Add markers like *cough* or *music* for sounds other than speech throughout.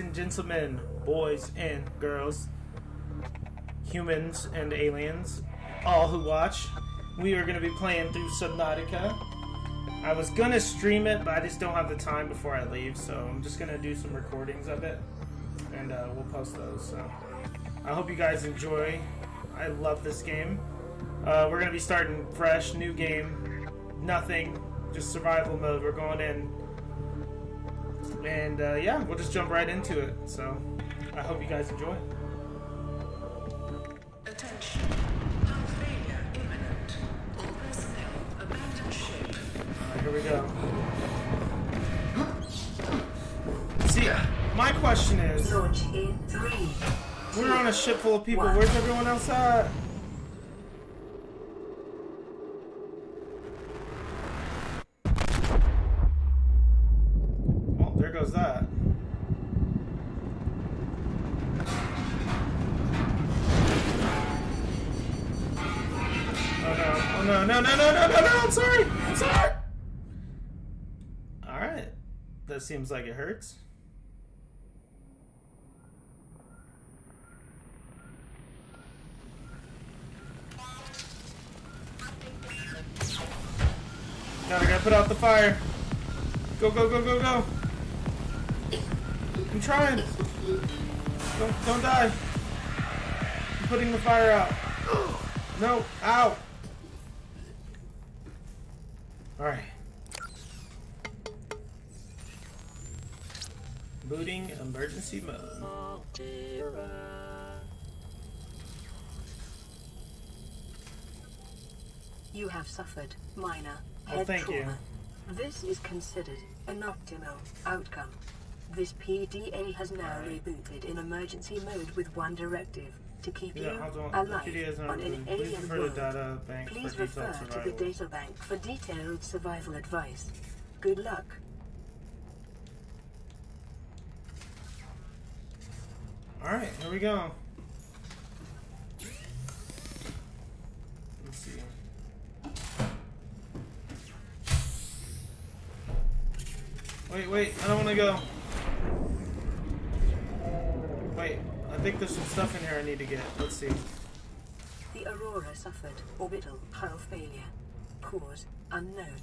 and gentlemen, boys and girls, humans and aliens, all who watch, we are going to be playing through Subnautica. I was going to stream it, but I just don't have the time before I leave, so I'm just going to do some recordings of it, and uh, we'll post those. So I hope you guys enjoy. I love this game. Uh, we're going to be starting fresh, new game, nothing, just survival mode. We're going in and uh, yeah, we'll just jump right into it. So I hope you guys enjoy. Attention. Failure imminent. All personnel abandon ship. Here we go. *gasps* See, my question is, Launch in three. we're on a ship full of people. Where's everyone else at? No, no, no, no, no, no, no, I'm sorry, I'm sorry! Alright, that seems like it hurts. God, I gotta put out the fire. Go, go, go, go, go. I'm trying. Don't, don't die. I'm putting the fire out. No, ow. Alright. Booting emergency mode. You have suffered minor Oh, head thank you. trauma. This is considered an optimal outcome. This PDA has now rebooted in emergency mode with one directive to keep Yeah, you alive The PDA is not on an alien refer world. data bank for Please refer to the data bank for detailed survival advice. Good luck. Alright, here we go. Let's see. Wait, wait, I don't want to go. Wait, I think there's some stuff in here I need to get. Let's see. The Aurora suffered orbital hull failure. Cause unknown.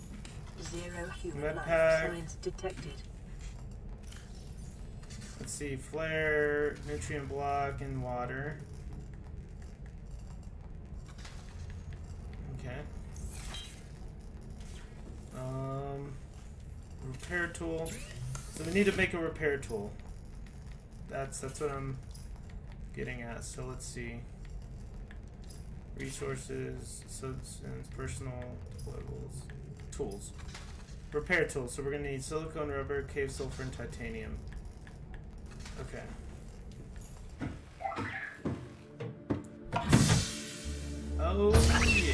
Zero human Med life pack. signs detected. Let's see. Flare, nutrient block, and water. Okay. Um, repair tool. So we need to make a repair tool. That's that's what I'm getting at. So let's see. Resources, substance, personal levels, tools. Repair tools. So we're gonna need silicone, rubber, cave sulfur, and titanium. Okay. Oh yeah.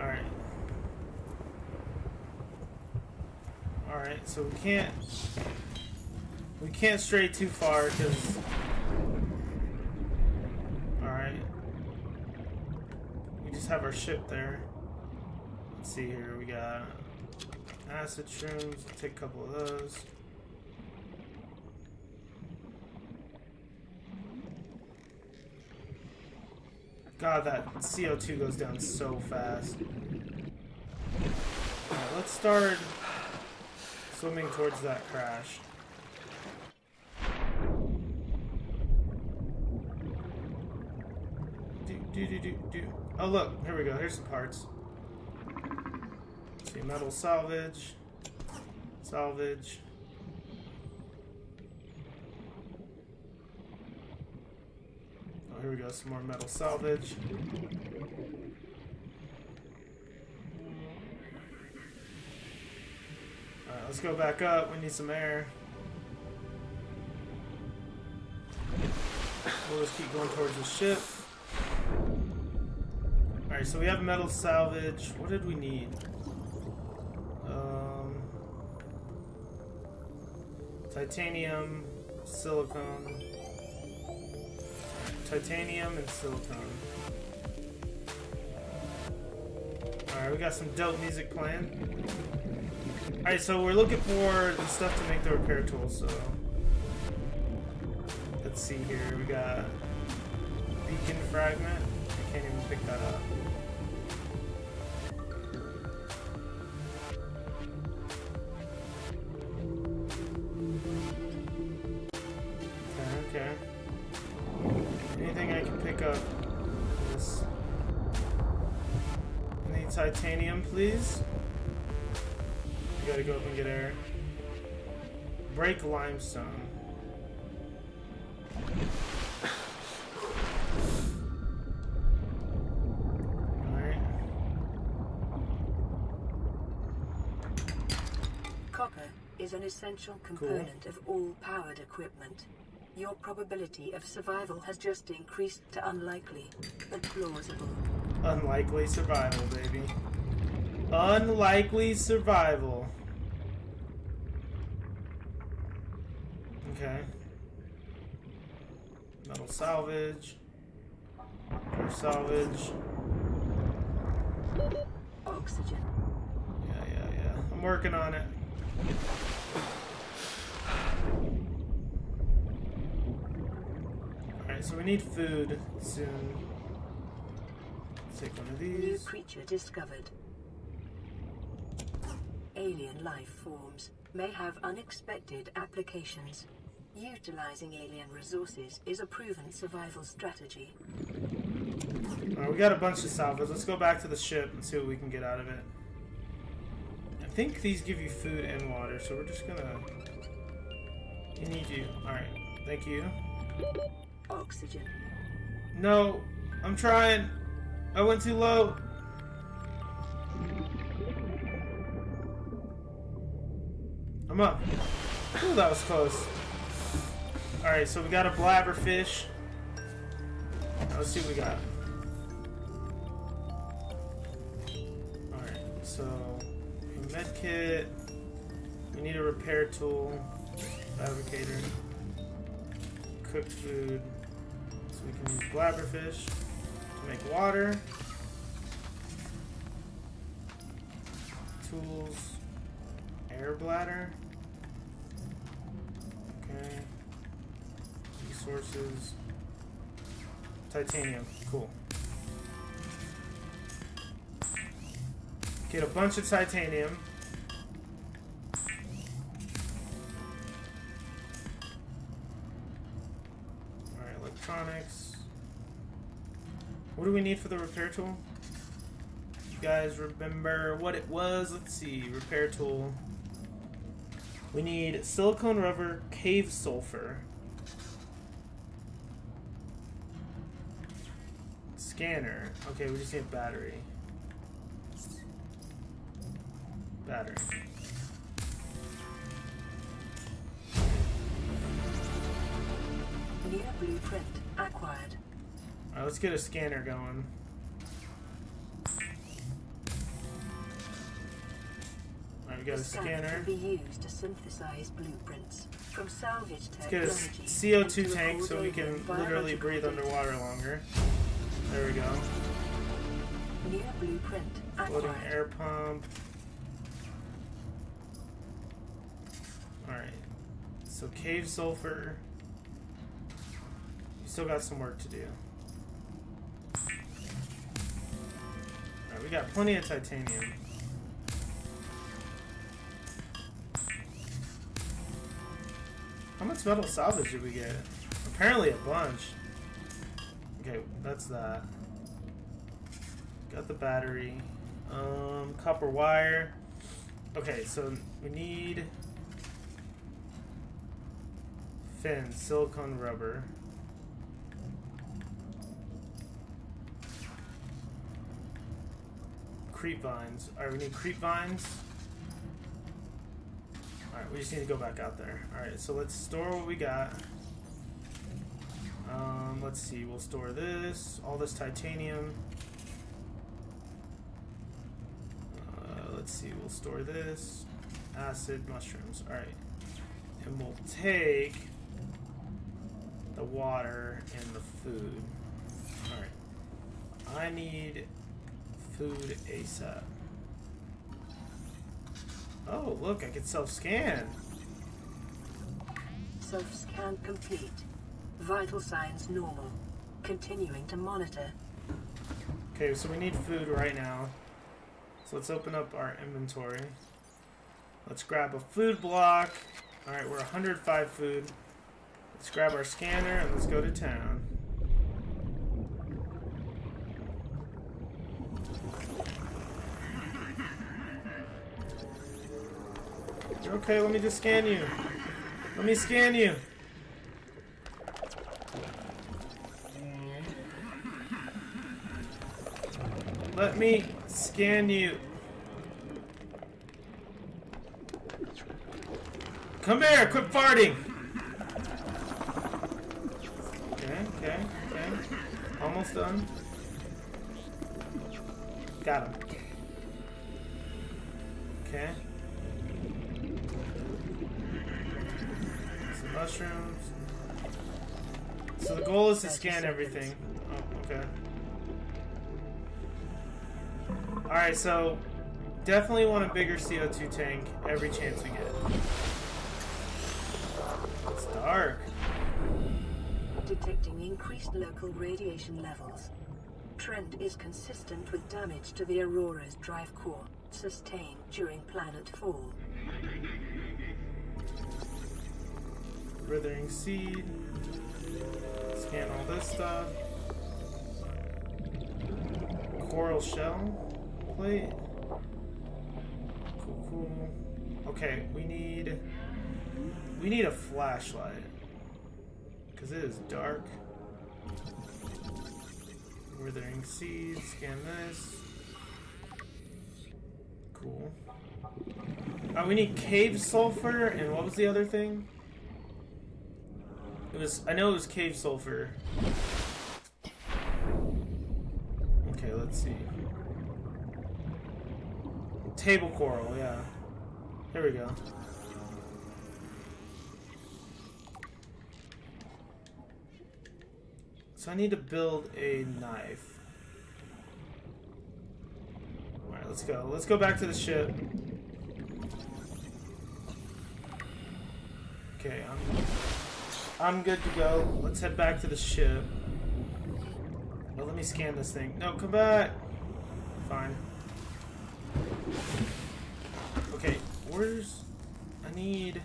Alright. Alright, so we can't we can't stray too far because Alright. We just have our ship there. Let's see here, we got acid shrooms, take a couple of those. God, that CO2 goes down so fast. Alright, let's start swimming towards that crash. Do, do, do, do. Oh, look, here we go. Here's some parts. See, metal salvage. Salvage. Oh, here we go. Some more metal salvage. Alright, let's go back up. We need some air. We'll just keep going towards the ship. Alright, so we have metal salvage. What did we need? Um, titanium, silicone. titanium and silicone. Alright, we got some dope music playing. Alright, so we're looking for the stuff to make the repair tools, so... Let's see here, we got... Beacon fragment. I can't even pick that up. Anything I can pick up? This. Need titanium, please. You gotta go up and get air. Break limestone. Alright. Copper is an essential component of all powered equipment. Your probability of survival has just increased to unlikely, but plausible. Unlikely survival, baby. Unlikely survival. Okay. Metal salvage. Or salvage. Oxygen. Yeah, yeah, yeah. I'm working on it. Alright, so we need food soon. Let's take one of New creature discovered. Alien life forms may have unexpected applications. Utilizing alien resources is a proven survival strategy. Alright, we got a bunch of salvage. Let's go back to the ship and see what we can get out of it. I think these give you food and water, so we're just gonna. You need you. Alright, thank you. Oxygen. No, I'm trying. I went too low. I'm up. Ooh, that was close. Alright, so we got a bladderfish. Now let's see what we got. Alright, so med kit. We need a repair tool. Fabricator. Cooked food. We can use bladderfish to make water. Tools. Air bladder. Okay. Resources. Titanium. Cool. Get a bunch of titanium. What do we need for the repair tool? You guys remember what it was? Let's see. Repair tool. We need silicone rubber cave sulfur. Scanner. Okay, we just need battery. Battery. New blueprint. Alright, let's get a scanner going. Alright, we got a scanner can be used to synthesize blueprints from salvage Let's get a s- technology. CO2 tank so we can literally breathe underwater longer. There we go. New blueprint Floating air pump. Alright. So cave sulfur. We still got some work to do. We got plenty of titanium. How much metal salvage did we get? Apparently a bunch. Okay, that's that. Got the battery. Um, copper wire. Okay, so we need fins, silicone rubber. Creep vines. Alright, we need creep vines. Alright, we just need to go back out there. Alright, so let's store what we got. Um, let's see, we'll store this, all this titanium. Uh, let's see, we'll store this. Acid, mushrooms. Alright. And we'll take the water and the food. Alright. I need food ASAP. Oh, look, I can self-scan. Self-scan complete. Vital signs normal. Continuing to monitor. Okay, so we need food right now. So let's open up our inventory. Let's grab a food block. Alright, we're 105 food. Let's grab our scanner and let's go to town. Okay, let me just scan you. Let me scan you. Let me scan you. Come here, quit farting. Okay, okay, okay. Almost done. Got him. So the goal is to scan everything. Oh, okay. Alright, so definitely want a bigger CO2 tank every chance we get. It's dark. Detecting increased local radiation levels. Trend is consistent with damage to the Aurora's drive core sustained during planet fall. Withering seed. Scan all this stuff. Coral shell plate. Cool, cool. Okay, we need we need a flashlight because it is dark. Withering Seed. Scan this. Cool. Uh, we need cave sulfur, and what was the other thing? It was. I know it was cave sulfur. Okay, let's see. Table coral, yeah. Here we go. So I need to build a knife. Alright, let's go. Let's go back to the ship. Okay, I'm I'm good to go. Let's head back to the ship. Well, let me scan this thing. No, come back. Fine. Okay, where's... I need...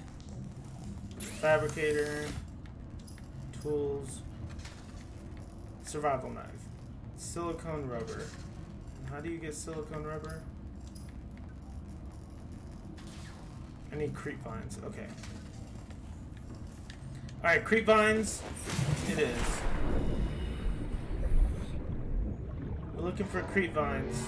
Fabricator. Tools. Survival knife. Silicone rubber. How do you get silicone rubber? I need creep vines. Okay. Alright, creep vines. It is. We're looking for creep vines.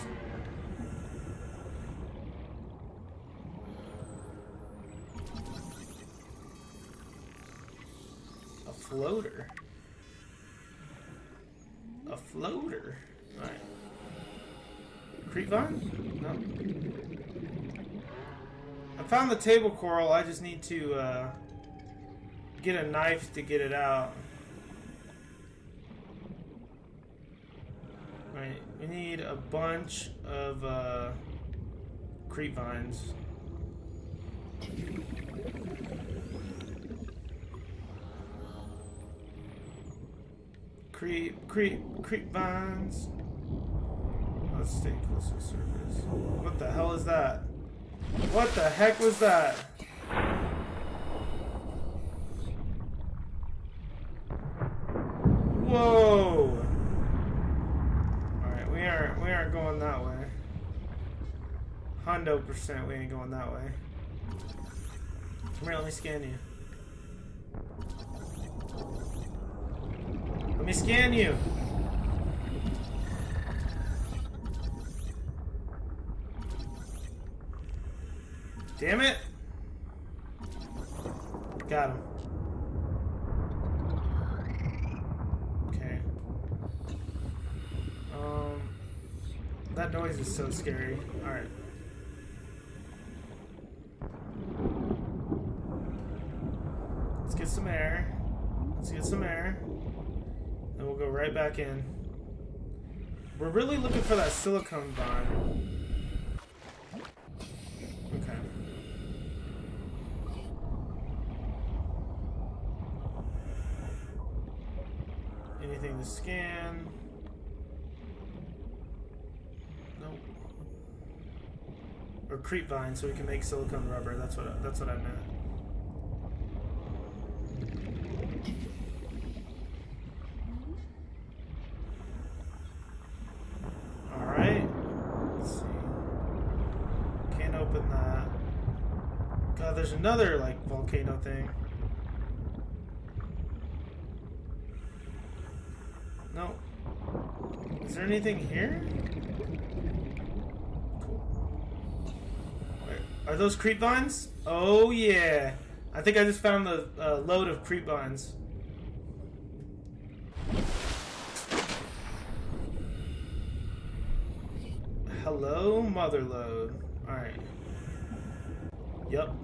A floater. A floater. Alright. Creep vine? No. I found the table coral. I just need to uh, get a knife to get it out. Right, we need a bunch of uh, creep vines. Creep, creep, creep vines. Let's stay close to the surface. What the hell is that? What the heck was that? Whoa! Alright, we aren't we aren't going that way. Hundo percent we ain't going that way. Come here, let me scan you. Let me scan you. Damn it. Got him. Okay. Um, that noise is so scary. Alright. Let's get some air. Let's get some air. And we'll go right back in. We're really looking for that silicone vine. Okay. Anything to scan? Nope. Or creep vine, so we can make silicone rubber. That's what that's what I meant. All right. Let's see. Can't open that. God, there's another like volcano thing. No. Is there anything here? Wait, are those creep vines? Oh yeah. I think I just found the uh, load of creep vines. Hello, motherload. Alright. Yup.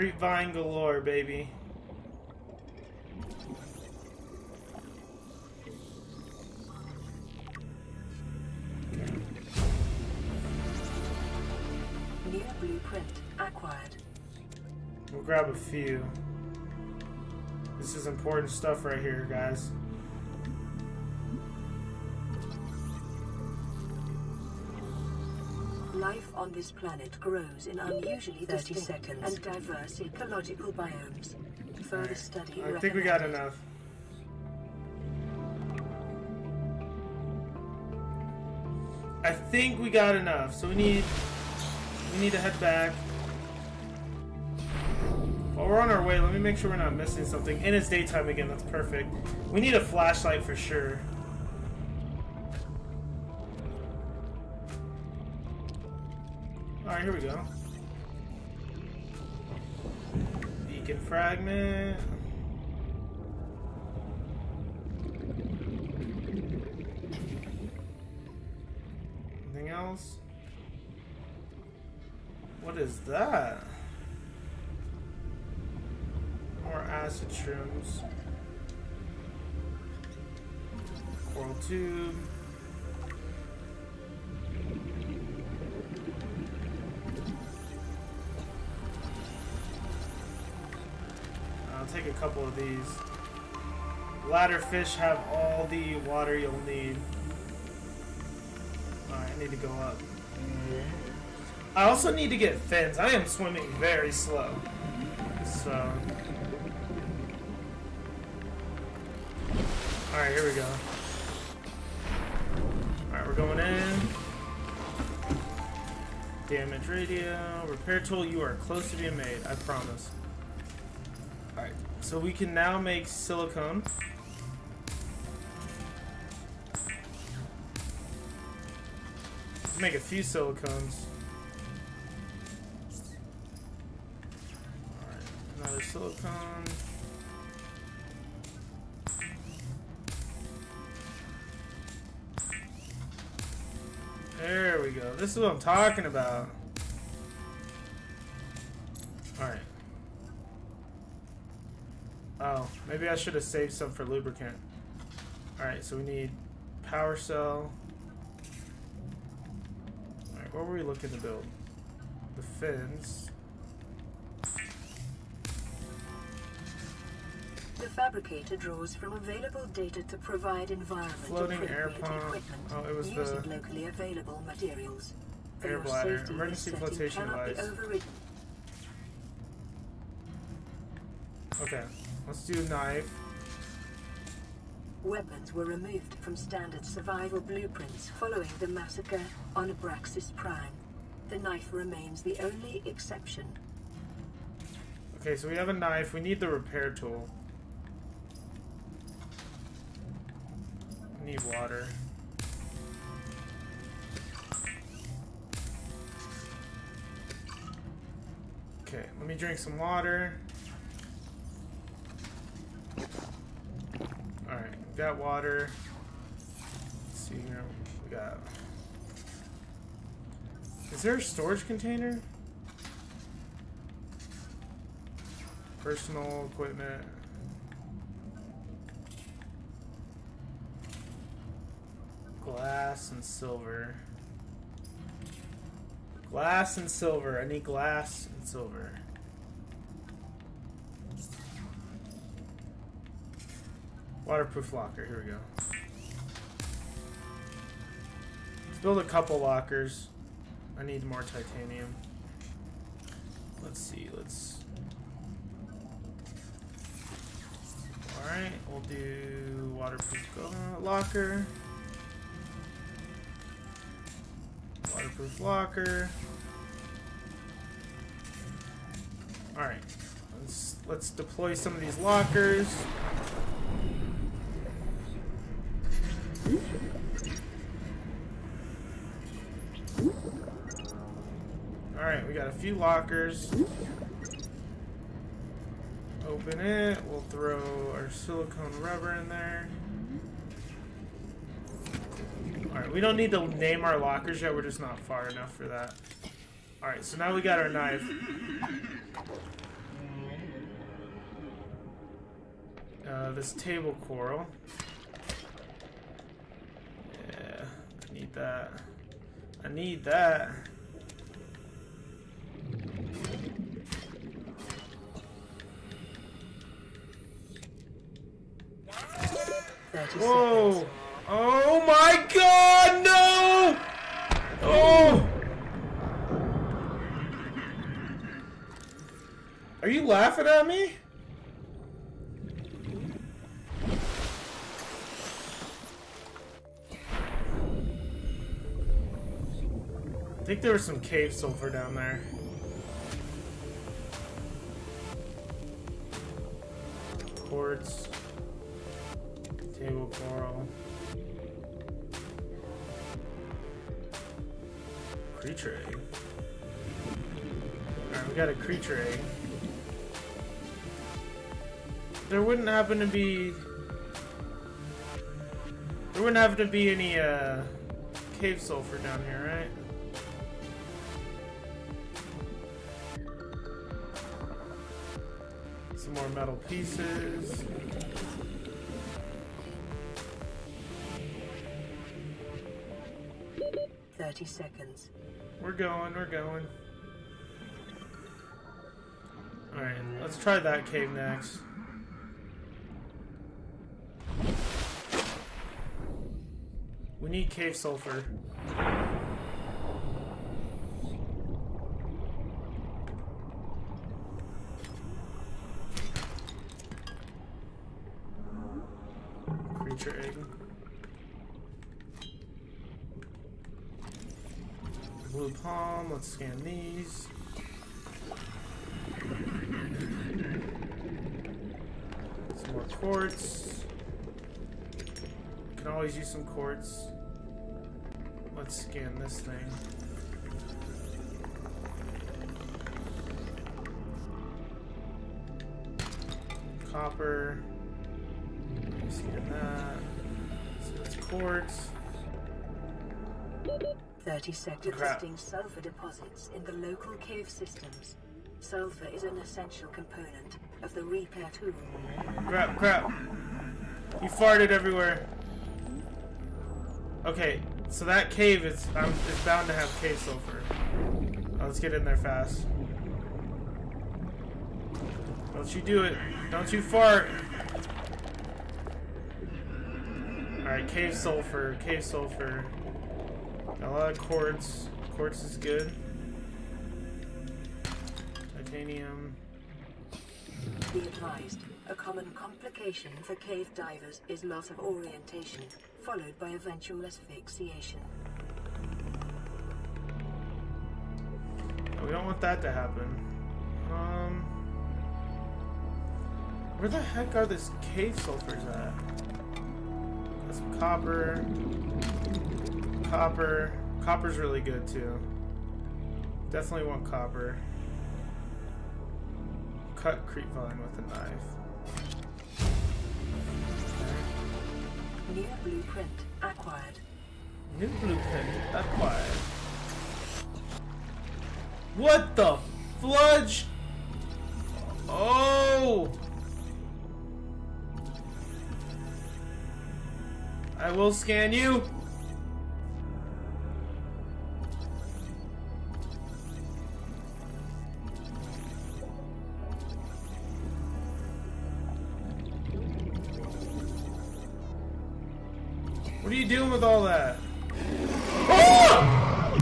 Creep vine galore, baby. New blueprint acquired. We'll grab a few. This is important stuff right here, guys. On this planet grows in unusually 30 seconds and diverse ecological biomes. Further study I think we got enough. I think we got enough. So we need we need to head back. While we're on our way, let me make sure we're not missing something. And it's daytime again. That's perfect. We need a flashlight for sure. All right, here we go. Beacon fragment. Anything else? What is that? More acid shrooms. Coral tube. A couple of these. Bladderfish have all the water you'll need. Alright, I need to go up. I also need to get fins. I am swimming very slow. So. Alright, here we go. Alright, we're going in. Damage radio. Repair tool, you are close to being made. I promise. So we can now make silicone. Make a few silicones. Another silicone. There we go. This is what I'm talking about. Maybe I should have saved some for lubricant. Alright, so we need power cell. Alright, what were we looking to build? The fins. The fabricator draws from available data to provide environment Floating air pump. equipment Oh, it was using the locally available materials. Air bladder. Emergency flotation device. Okay, let's do knife. Weapons were removed from standard survival blueprints following the massacre on Obraxis Prime. The knife remains the only exception. Okay, so we have a knife. We need the repair tool. We need water. Okay, let me drink some water. Alright, we got water. Let's see here. We got. Is there a storage container? Personal equipment. Glass and silver. Glass and silver. I need glass and silver. Waterproof locker. Here we go. Let's build a couple lockers. I need more titanium. Let's see. Let's. Alright, we'll do waterproof locker. Waterproof locker. Alright. Let's let's deploy some of these lockers. Few lockers. Open it. We'll throw our silicone rubber in there. Alright, we don't need to name our lockers yet. We're just not far enough for that. Alright, so now we got our knife. Uh, this table coral. Yeah, I need that. I need that. Thirty Whoa! seconds. Oh my god, no! Oh! Are you laughing at me? I think there was some cave sulfur down there. Quartz. Coral. Creature egg. Alright, we got a creature egg. There wouldn't happen to be. There wouldn't happen to be any uh, cave sulfur down here, right? Some more metal pieces. Seconds. We're going, we're going. Alright, let's try that cave next. We need cave sulfur. Creature egg. Blue palm, let's scan these. Some more quartz. Can always use some quartz. Let's scan this thing. Copper. Scan that. So that's quartz. 30 seconds. Crap. Listing sulfur deposits in the local cave systems. Sulfur is an essential component of the repair tool. Crap, crap. You farted everywhere. Okay, so that cave is um, is bound to have cave sulfur. Oh, let's get in there fast. Don't you do it. Don't you fart. Alright, cave sulfur, cave sulfur. A lot of quartz. Quartz is good. Titanium. Be advised, a common complication for cave divers is loss of orientation, followed by eventual asphyxiation. We don't want that to happen. Um, where the heck are these cave sulfurs at? Got some copper. Copper. Copper's really good too. Definitely want copper. Cut creep vine with a knife. New blueprint acquired. New blueprint acquired. What the fludge? Oh! I will scan you. With all that? Ah!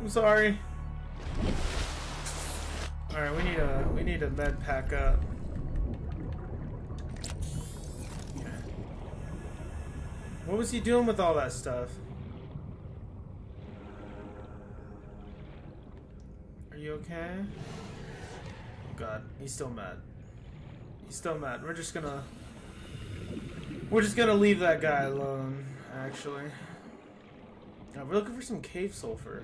I'm sorry. Alright, we need a we need a med pack up. What was he doing with all that stuff? Are you okay? Oh god, he's still mad. He's still mad. We're just gonna We're just gonna leave that guy alone, actually. Now, we're looking for some cave sulfur.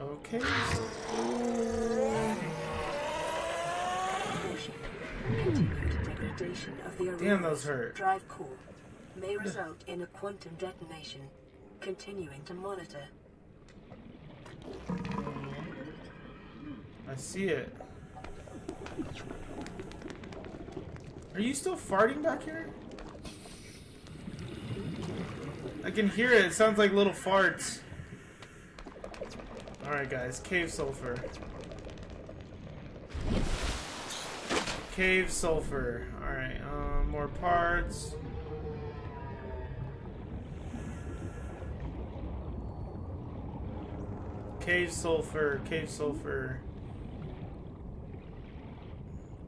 Okay. Degradation of the Damn, those hurt. drive core may result in a quantum detonation. Continuing to monitor. I see it. Are you still farting back here? I can hear it. It sounds like little farts. Alright, guys. Cave sulfur. Cave sulfur. Alright, um, more parts. Cave sulfur, cave sulfur.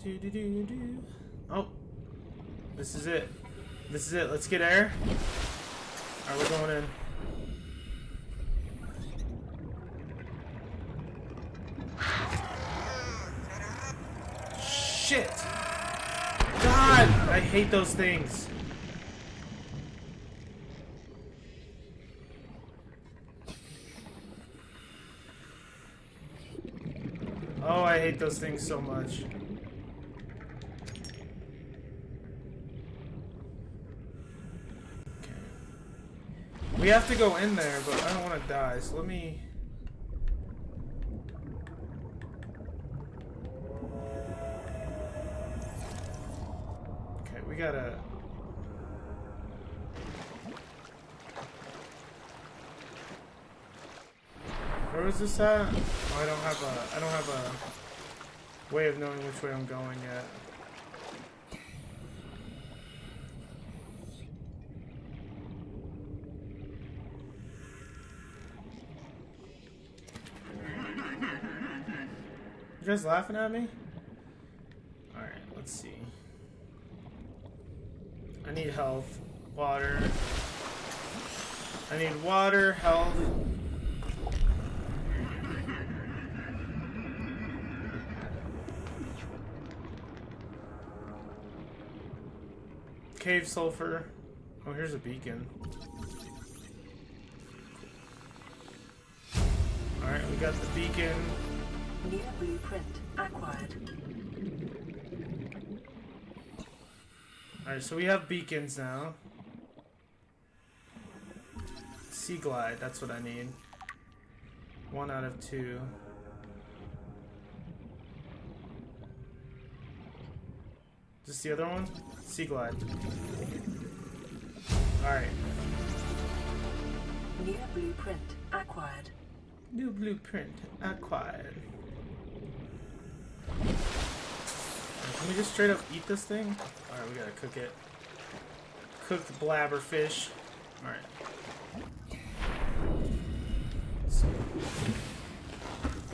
Do do do do. Oh, this is it. This is it. Let's get air. All right, we're going in. Shit! God, I hate those things. Oh, I hate those things so much. We have to go in there, but I don't want to die, so let me... gotta... This at? Oh, I don't have a I don't have a way of knowing which way I'm going yet. You guys laughing at me? Alright, let's see. I need health, water. I need water, health. Cave sulfur. Oh, here's a beacon. Alright, we got the beacon. New blueprint acquired. Alright, so we have beacons now. Sea glide, that's what I need. One out of two. Is this the other one? Sea glide. Alright. New blueprint acquired. New blueprint acquired. Can we just straight up eat this thing? Alright, we gotta cook it. Cooked bladderfish. Alright.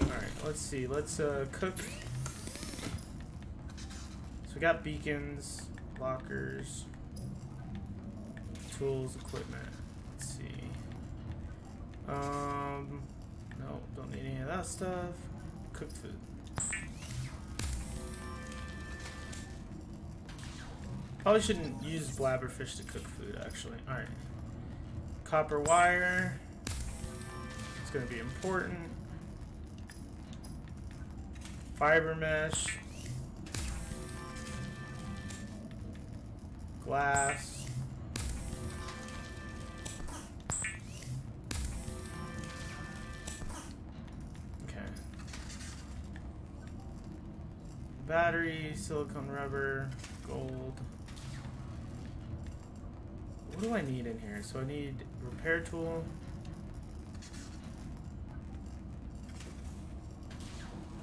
Alright, let's see. Let's uh, cook. So we got beacons, lockers, tools, equipment. Let's see. Um, no, don't need any of that stuff. Cooked food. Probably shouldn't use blabberfish to cook food, actually. Alright. Copper wire. It's gonna be important. fiber mesh, glass. Okay. Battery, silicone rubber, gold. What do I need in here? So I need repair tool.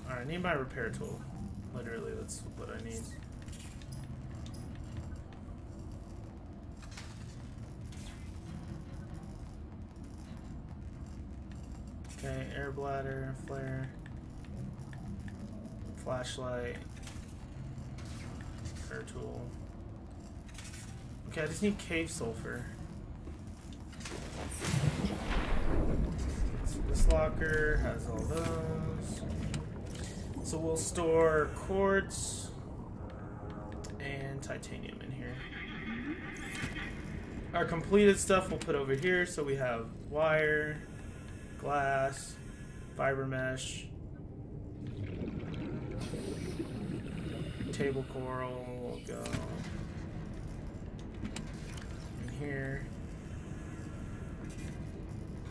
Alright, I need my repair tool. Literally, that's what I need. Okay, air bladder, flare, flashlight, air tool. Okay, I just need cave sulfur. So this locker has all those. So we'll store quartz and titanium in here. Our completed stuff we'll put over here. So we have wire, glass, fiber mesh, table coral we'll go here.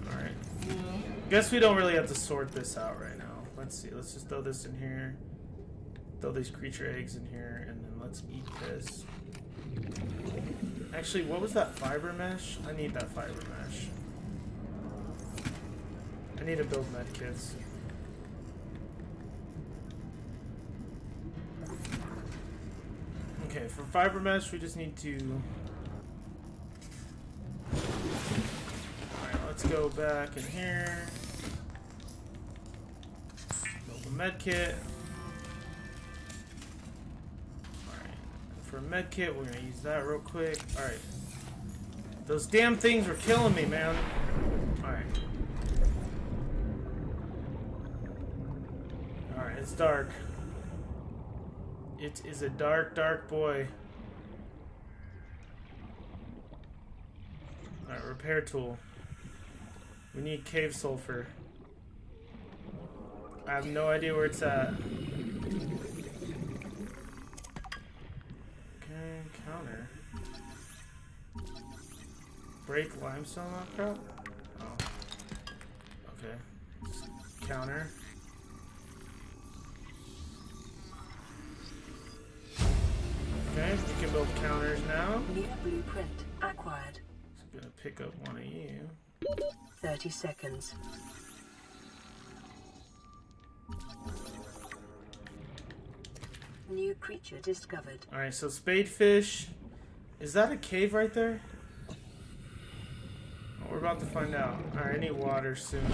Alright. Mm-hmm. Guess we don't really have to sort this out right now. Let's see, let's just throw this in here. Throw these creature eggs in here, and then let's eat this. Actually, what was that fiber mesh? I need that fiber mesh. I need to build med kits. Okay, for fiber mesh, we just need to. Alright, let's go back in here. Build a med kit. Alright, for med kit, we're gonna use that real quick. Alright. Those damn things were killing me, man. Alright. Alright, it's dark. It is a dark, dark boy. Alright, repair tool. We need cave sulfur. I have no idea where it's at. Okay, counter. Break limestone outcrop? Oh. Okay. Just counter. Okay, we can build counters now. New blueprint acquired. So I'm gonna pick up one of you. 30 seconds. New creature discovered. Alright, so spadefish. Is that a cave right there? We're about to find out. Alright, I need water soon.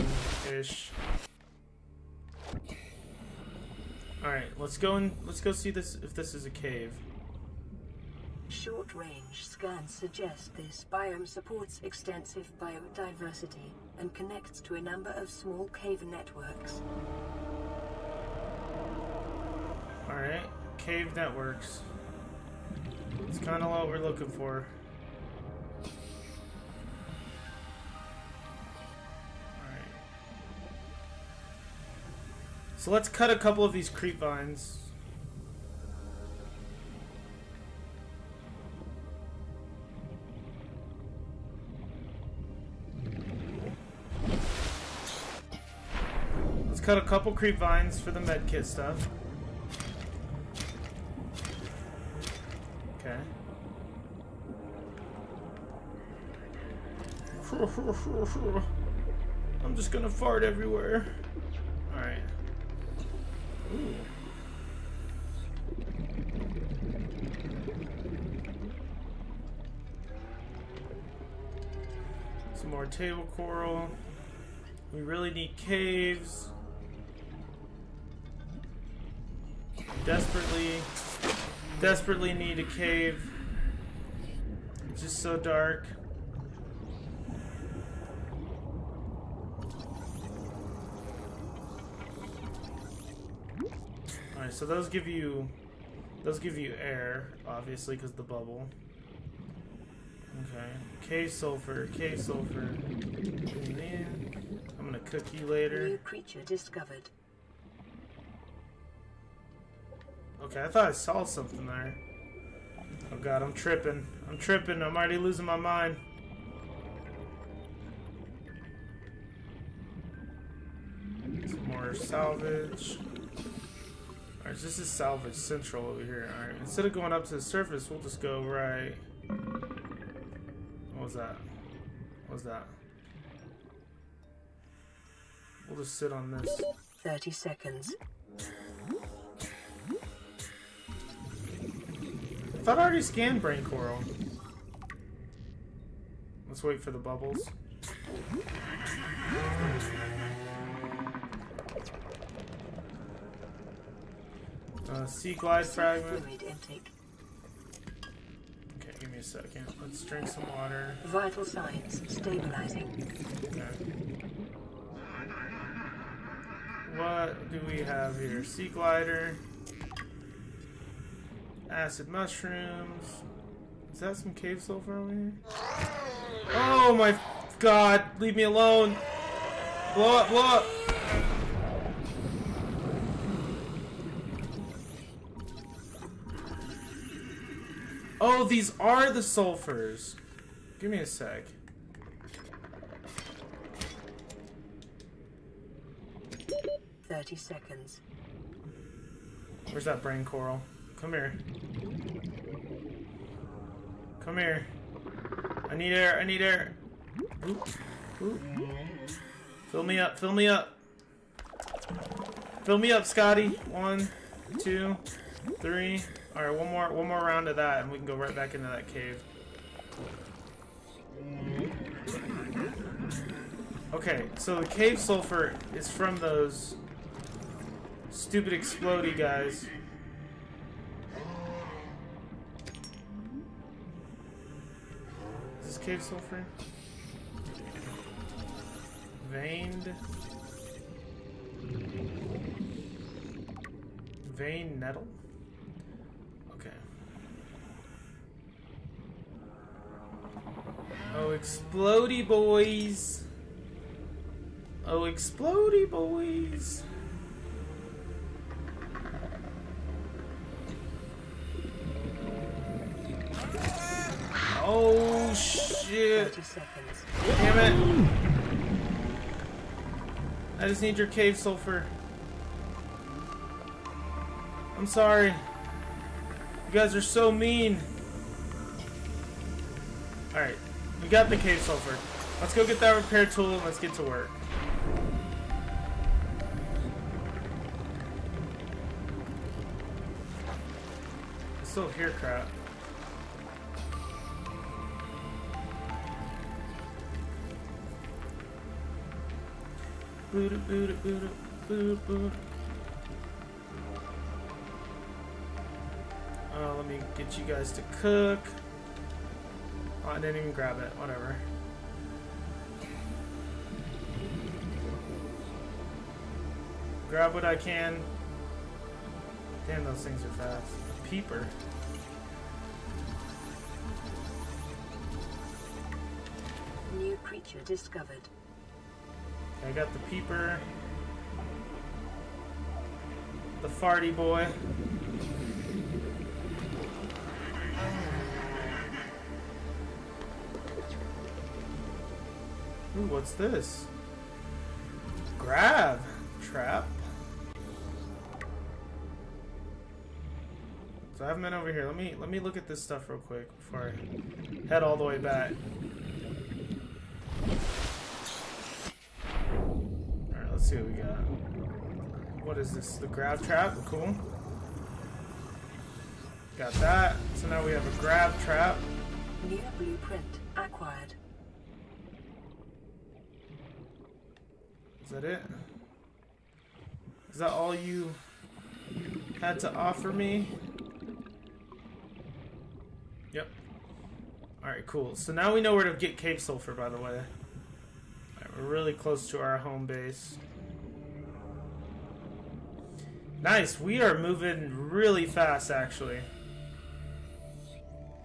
Ish. Alright, let's go and let's go see this if this is a cave. Short range scans suggest this biome supports extensive biodiversity and connects to a number of small cave networks. Alright, cave networks. It's kinda what we're looking for. Alright. So let's cut a couple of these creep vines. Cut a couple creep vines for the medkit stuff. Okay. *laughs* I'm just gonna fart everywhere. Alright. Some more table coral. We really need caves. Desperately, desperately need a cave. It's just so dark. Alright, so those give you those give you air, obviously, because the bubble. Okay. K sulfur, K sulfur. I'm gonna cook you later. New creature discovered. Okay, I thought I saw something there. Oh god, I'm tripping. I'm tripping. I'm already losing my mind. Some more salvage. Alright, this is salvage central over here. Alright, instead of going up to the surface, we'll just go right. What was that? What was that? We'll just sit on this. 30 seconds. Thought I already scanned brain coral. Let's wait for the bubbles. Uh, sea glide fragment. Okay, give me a second. Let's drink some water. Vital signs stabilizing. Okay. What do we have here? Sea glider. Acid mushrooms. Is that some cave sulfur over here? Oh my god! Leave me alone! Blow up, blow up! Oh, these are the sulfurs. Give me a sec. Thirty seconds. Where's that brain coral? Come here. Come here. I need air. I need air. Fill me up. Fill me up. Fill me up, Scotty. One, two, three. All right, one more. One more round of that, and we can go right back into that cave. Okay, so the cave sulfur is from those stupid explodey guys. Cave sulfur? Veined. Vein nettle? Okay. Oh, explodey boys! Oh, explodey boys! Oh! 30 seconds. Damn it! I just need your cave sulfur. I'm sorry. You guys are so mean. Alright, we got the cave sulfur. Let's go get that repair tool and let's get to work. I still hear crap. Boot boot boot boot boot let me get you guys to cook. Oh, I didn't even grab it. Whatever. Grab what I can. Damn, those things are fast. Peeper. New creature discovered. I got the peeper. The farty boy. Ooh, what's this? Grab trap. So I haven't been over here. Let me let me look at this stuff real quick before I head all the way back. Alright, let's see what we got. What is this? The grab trap? Cool. Got that. So now we have a grab trap. New blueprint acquired. Is that it? Is that all you had to offer me? Yep. Alright, cool. So now we know where to get cave sulfur, by the way. Alright, we're really close to our home base. Nice. We are moving really fast, actually.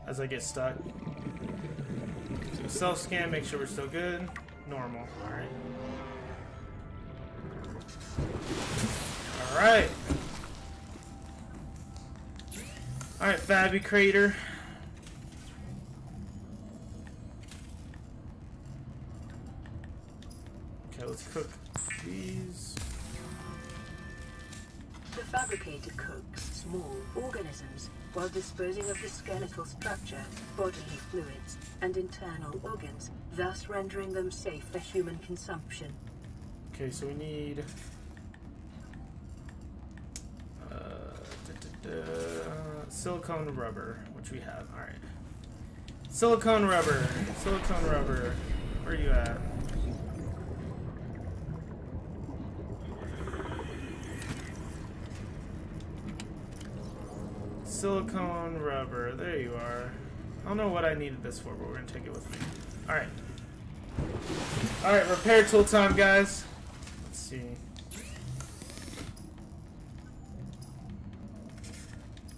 As I get stuck. So self scan, make sure we're still good. Normal. Alright. Alright. Alright, Fabby Crater. Okay, let's cook fabricator cooks small organisms while disposing of the skeletal structure, bodily fluids, and internal organs, thus rendering them safe for human consumption. Okay, so we need. Uh, silicone rubber, which we have. Alright. Silicone rubber. Silicone rubber. Where are you at? Silicone rubber. There you are. I don't know what I needed this for, but we're gonna take it with me. Alright. Alright, repair tool time, guys. Let's see.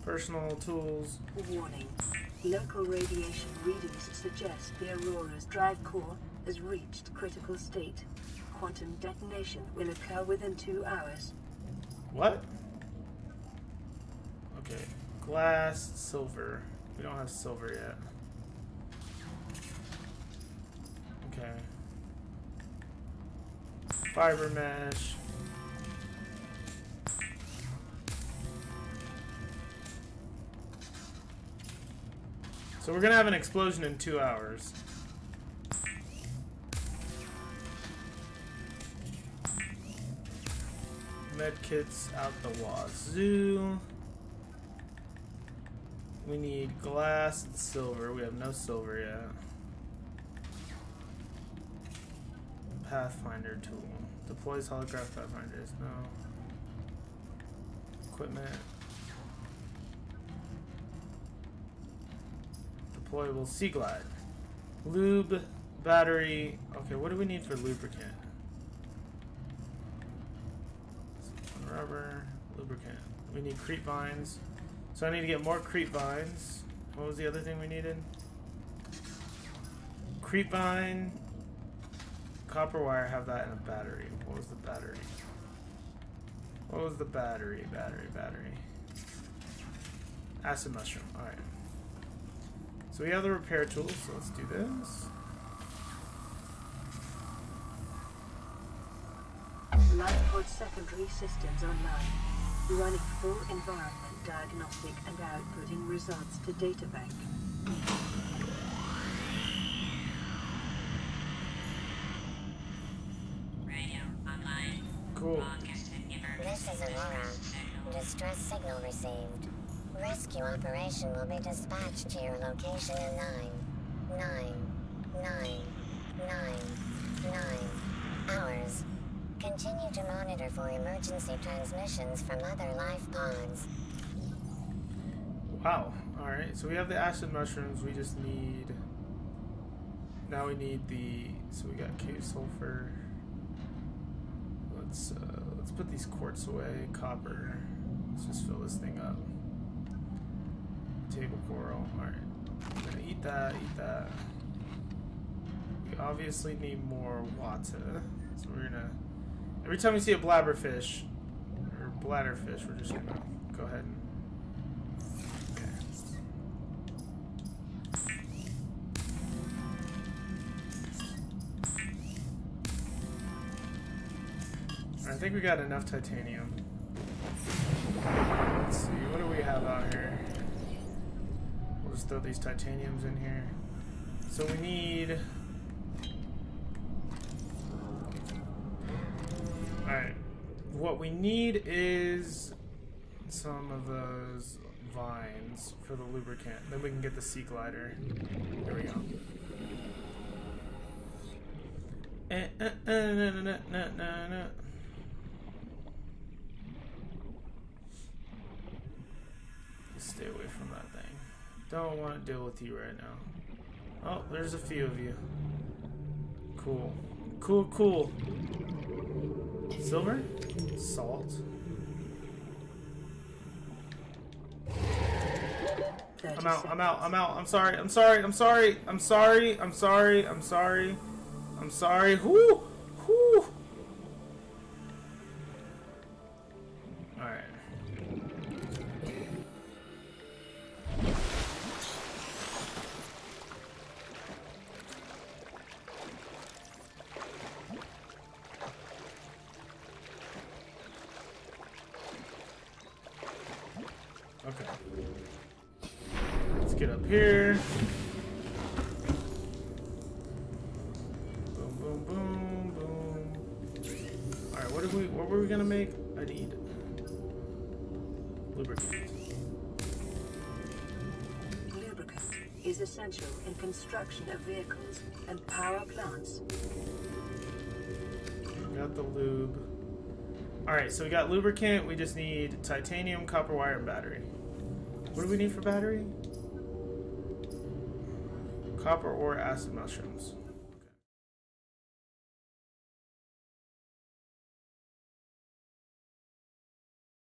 Personal tools. Warning. Local radiation readings suggest the Aurora's drive core has reached critical state. Quantum detonation will occur within two hours. What? Okay. Glass, silver. We don't have silver yet. Okay. Fiber mesh. So we're gonna have an explosion in two hours. Medkits out the wazoo. We need glass and silver. We have no silver yet. Pathfinder tool. Deploys holograph pathfinders. No. Equipment. Deployable sea glide. Lube, battery. Okay, what do we need for lubricant? Rubber, lubricant. We need creep vines. So I need to get more creep vines. What was the other thing we needed? Creep vine, copper wire, have that in a battery. What was the battery? What was the battery? Battery, battery. Acid mushroom. Alright. So we have the repair tools, so let's do this. Lifepod secondary systems online. Running full environment diagnostic and outputting results to databank. Radio online. Cool. This is Aurora. Distress signal received. Rescue operation will be dispatched to your location in nine, nine, nine, nine, nine hours. Continue to monitor for emergency transmissions from other life pods. Wow. Alright, so we have the acid mushrooms. We just need. Now we need the. So we got cave sulfur. Let's uh, let's put these quartz away. Copper. Let's just fill this thing up. Table coral. Alright. I'm gonna eat that, eat that. We obviously need more water. So we're gonna. Every time we see a blabberfish, or bladderfish, we're just gonna go ahead and. Think we got enough titanium. Let's see, what do we have out here? We'll just throw these titaniums in here. So we need. Alright. What we need is some of those vines for the lubricant. Then we can get the sea glider. There we go. Eh, eh, eh, na, na, na, Stay away from that thing. Don't want to deal with you right now. Oh, there's a few of you. Cool. Cool, cool. Silver? Salt? I'm out, I'm out, I'm out. I'm sorry, I'm sorry, I'm sorry, I'm sorry, I'm sorry, I'm sorry. I'm sorry. Whoo! So we got lubricant, we just need titanium, copper wire, and battery. What do we need for battery? Copper or acid mushrooms.